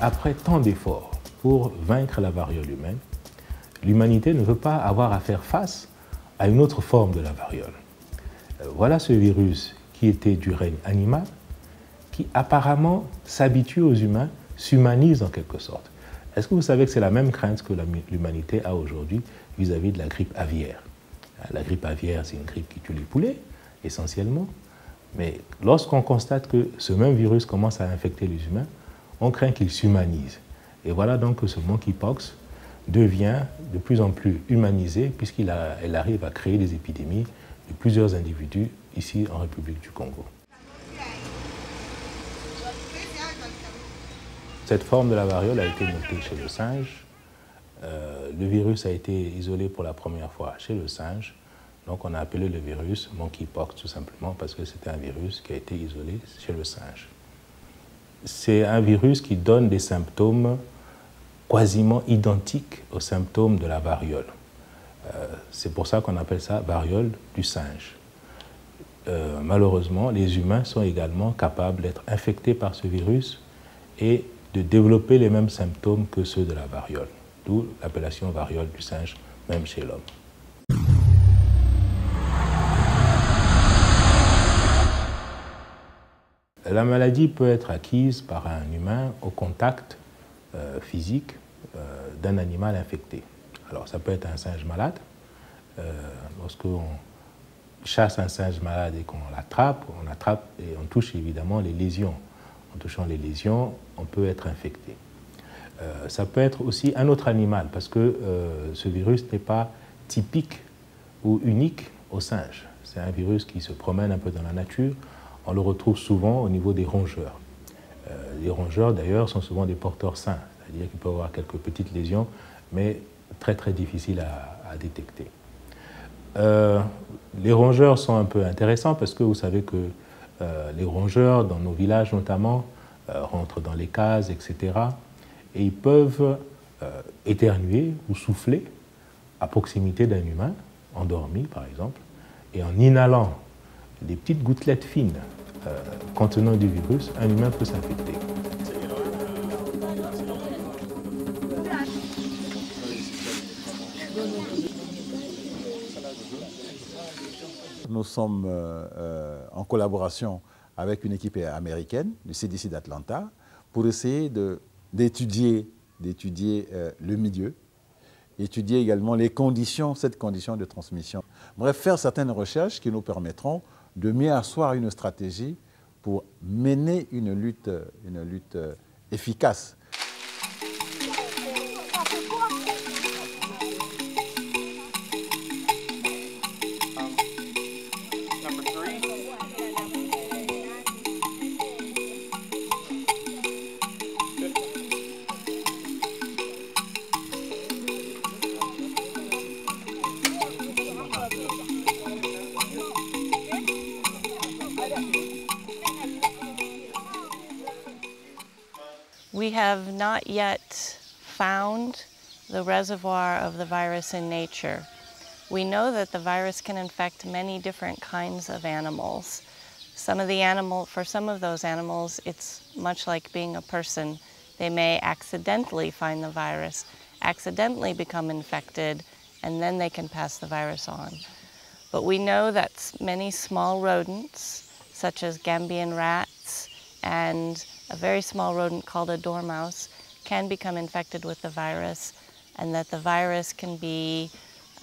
après tant d'efforts pour vaincre la variole humaine, l'humanité ne veut pas avoir à faire face à une autre forme de la variole. Euh, voilà ce virus qui était du règne animal, qui apparemment s'habitue aux humains, s'humanise en quelque sorte. Est-ce que vous savez que c'est la même crainte que l'humanité a aujourd'hui vis-à-vis de la grippe aviaire? Euh, La grippe aviaire, c'est une grippe qui tue les poulets, essentiellement. Mais lorsqu'on constate que ce même virus commence à infecter les humains, on craint qu'il s'humanise. Et voilà donc que ce monkeypox devient de plus en plus humanisé puisqu'il arrive à créer des épidémies de plusieurs individus ici en République du Congo. Cette forme de la variole a été notée chez le singe. Euh, le virus a été isolé pour la première fois chez le singe. Donc on a appelé le virus monkeypox tout simplement parce que c'était un virus qui a été isolé chez le singe. C'est un virus qui donne des symptômes quasiment identiques aux symptômes de la variole. Euh, c'est pour ça qu'on appelle ça variole du singe. Euh, malheureusement, les humains sont également capables d'être infectés par ce virus et de développer les mêmes symptômes que ceux de la variole, d'où l'appellation variole du singe, même chez l'homme. La maladie peut être acquise par un humain au contact euh, physique euh, d'un animal infecté. Alors ça peut être un singe malade. Euh, lorsqu'on chasse un singe malade et qu'on l'attrape, on attrape et on touche évidemment les lésions. En touchant les lésions, on peut être infecté. Ça peut être aussi un autre animal, parce que ce virus n'est pas typique ou unique au singe. C'est un virus qui se promène un peu dans la nature. On le retrouve souvent au niveau des rongeurs. Euh, les rongeurs, d'ailleurs, sont souvent des porteurs sains, c'est-à-dire qu'ils peuvent avoir quelques petites lésions, mais très très difficiles à, détecter. les rongeurs sont un peu intéressants parce que vous savez que euh, les rongeurs, dans nos villages notamment, euh, rentrent dans les cases, etc. Et ils peuvent euh, éternuer ou souffler à proximité d'un humain, endormi par exemple, et en inhalant des petites gouttelettes fines contenant du virus, un humain peut s'infecter. nous sommes euh, euh, en collaboration avec une équipe américaine du CDC d'Atlanta pour essayer d'étudier euh, le milieu, étudier également les conditions, cette condition de transmission. Bref, faire certaines recherches qui nous permettront de mieux asseoir une stratégie pour mener une lutte, une lutte efficace We have not yet found the reservoir of the virus in nature. We know that the virus can infect many different kinds of animals. Some of the animal, for some of those animals, it's much like being a person. They may accidentally find the virus, accidentally become infected, and then they can pass the virus on. But we know that many small rodents, such as Gambian rats and a very small rodent called a dormouse can become infected with the virus and that the virus can be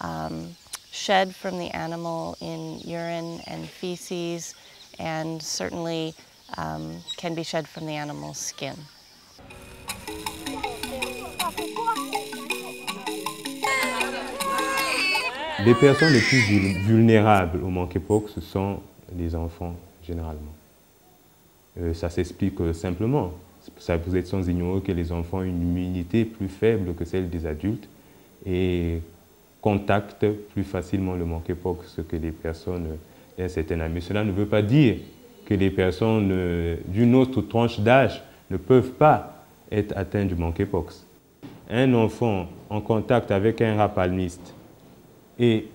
um, shed from the animal in urine and feces and certainly um, can be shed from the animal's skin. Les personnes les plus vulnérables au monkeypox sont les enfants, généralement. Euh, ça s'explique euh, simplement. Ça, vous êtes sans ignorer que les enfants ont une immunité plus faible que celle des adultes et contactent plus facilement le monkeypox que les personnes d'un certain âge. Mais cela ne veut pas dire que les personnes euh, d'une autre tranche d'âge ne peuvent pas être atteintes du monkeypox. Un enfant en contact avec un rat palmiste et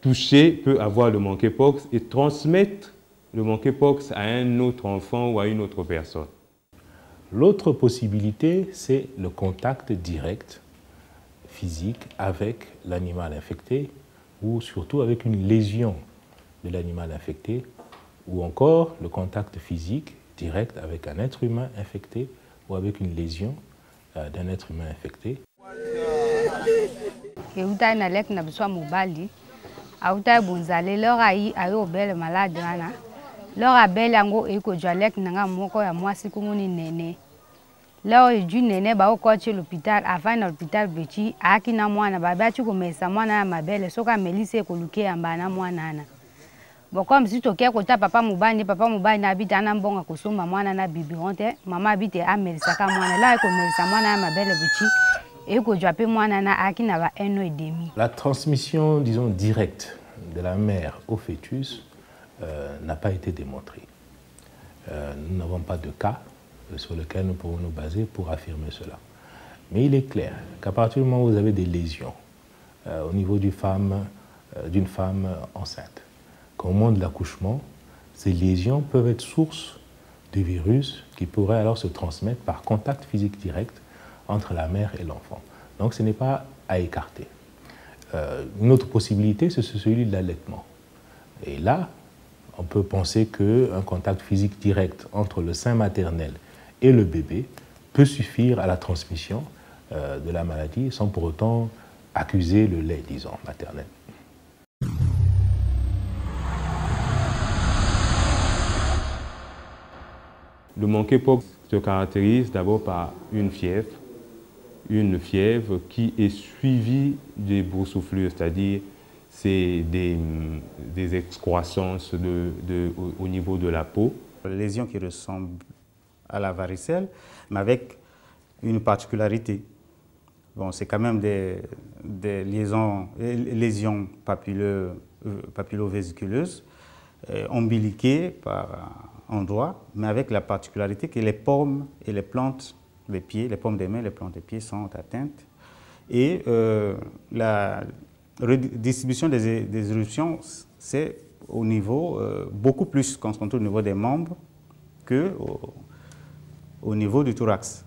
touché peut avoir le monkeypox et transmettre le monkeypox à un autre enfant ou à une autre personne L'autre possibilité, c'est le contact direct physique avec l'animal infecté ou surtout avec une lésion de l'animal infecté ou encore le contact physique direct avec un être humain infecté ou avec une lésion euh, d'un être humain infecté. loro abele yango ekozwa lek nanga moko ya mwasi kungu ni nene. Loro eju nene baoko ti lhopital afandi na lhopital beti ayaki na mwana babia ti komesa mwana ya mabele soki ameli si ekoluki eyamba na mwana ana boko misi toke kota papa mobali papa mobali abi te ana mbongo akosomba mwana na biberon te mama abi te amelisaka mwana. La ekomelisa mwana ya mabele beti ekozwa mpe mwana na ayaki na ba 1 an et demi. La transmission disons directe de la mère au fœtus euh, n'a pas été démontrée. Euh, nous n'avons pas de cas sur lequel nous pouvons nous baser pour affirmer cela. Mais il est clair qu'à partir du moment où vous avez des lésions euh, au niveau d'une femme, enceinte, qu'au moment de l'accouchement, ces lésions peuvent être source de virus qui pourraient alors se transmettre par contact physique direct entre la mère et l'enfant. Donc ce n'est pas à écarter. Une autre possibilité, c'est celui de l'allaitement. Et là, on peut penser qu'un contact physique direct entre le sein maternel et le bébé peut suffire à la transmission euh, de la maladie sans pour autant accuser le lait, disons, maternel. Le monkeypox se caractérise d'abord par une fièvre, une fièvre qui est suivie des boursouflures, c'est-à-dire c'est des, des, excroissances au, niveau de la peau. Lésion qui ressemble à la varicelle, mais avec une particularité. Bon, c'est quand même des, des liaisons, lésions papillo, papillovésiculaires, euh, ombiliquées par endroit, mais avec la particularité que les pommes et les plantes les pieds, les pommes des mains, les plantes des pieds sont atteintes. Et euh, la redistribution des, des éruptions, c'est au niveau, euh, beaucoup plus concentré au niveau des membres que au, niveau du thorax.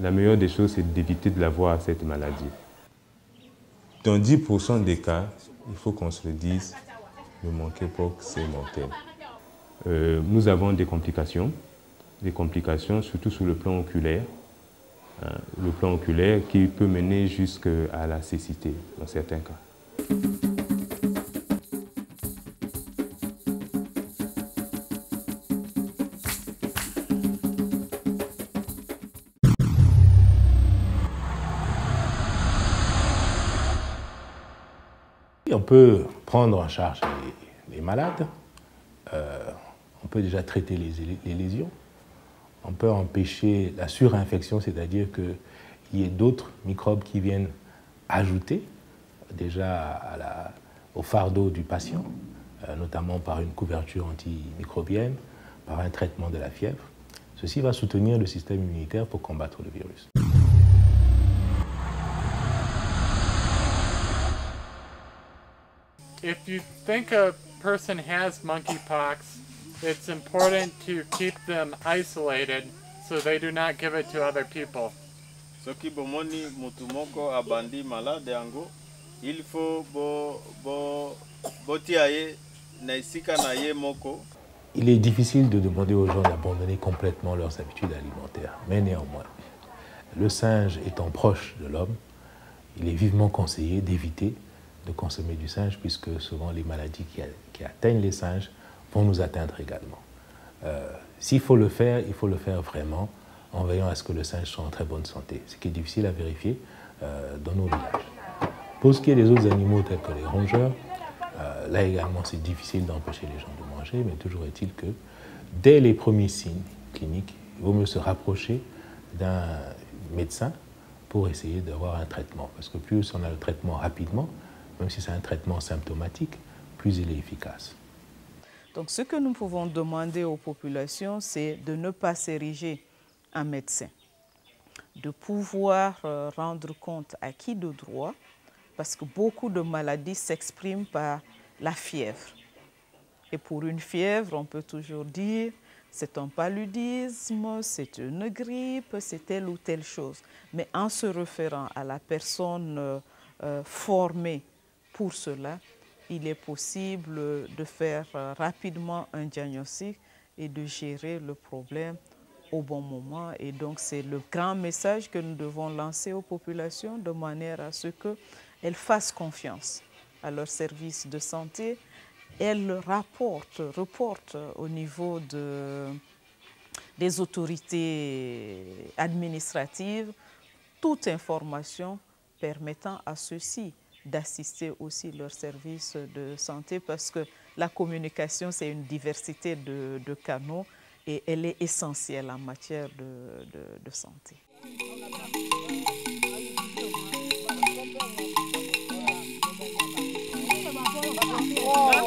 La meilleure des choses, c'est d'éviter de l'avoir, cette maladie. Dans 10% des cas, il faut qu'on se le dise, le monkeypox, c'est mortel. Euh, nous avons des complications, des complications surtout sur le plan oculaire, hein, le plan oculaire qui peut mener jusqu'à la cécité dans certains cas. On peut prendre en charge les, malades, euh, on peut déjà traiter les, lésions, on peut empêcher la surinfection, c'est-à-dire qu'il y ait d'autres microbes qui viennent ajouter déjà au fardeau du patient, euh, notamment par une couverture antimicrobienne, par un traitement de la fièvre. Ceci va soutenir le système immunitaire pour combattre le virus. if you think a person has monkeypox, it's important to keep them isolated so they do not give it to other people. soki bomoni mutu moko abandi malade yango il faut bo, bo, botia ye na esika na ye moko il est difficile de demander aux gens d'abandonner complètement leurs habitudes alimentaires mais néanmoins le singe étant proche de l'homme il est vivement conseillé d'éviter de consommer du singe, puisque souvent les maladies qui, atteignent les singes vont nous atteindre également. Euh, s'il faut le faire, il faut le faire vraiment en veillant à ce que le singe soit en très bonne santé, ce qui est difficile à vérifier euh, dans nos villages. Pour ce qui est des autres animaux tels que les rongeurs, euh, là également c'est difficile d'empêcher les gens de manger, mais toujours est-il que dès les premiers signes cliniques, il vaut mieux se rapprocher d'un médecin pour essayer d'avoir un traitement. Parce que plus on a le traitement rapidement, même si c'est un traitement symptomatique, plus il est efficace. Donc ce que nous pouvons demander aux populations, c'est de ne pas s'ériger en médecin, de pouvoir euh, rendre compte à qui de droit, parce que beaucoup de maladies s'expriment par la fièvre. Et pour une fièvre, on peut toujours dire c'est un paludisme, c'est une grippe, c'est telle ou telle chose. Mais en se référant à la personne euh, euh, formée pour cela, il est possible de faire euh, rapidement un diagnostic et de gérer le problème au bon moment. Et donc, c'est le grand message que nous devons lancer aux populations de manière à ce qu'elles fassent confiance à leurs services de santé. Elles rapportent, reportent au niveau de, des autorités administratives toute information permettant à ceux-ci d'assister aussi leurs services de santé parce que la communication, c'est une diversité de, canaux et elle est essentielle en matière de, santé. Oh.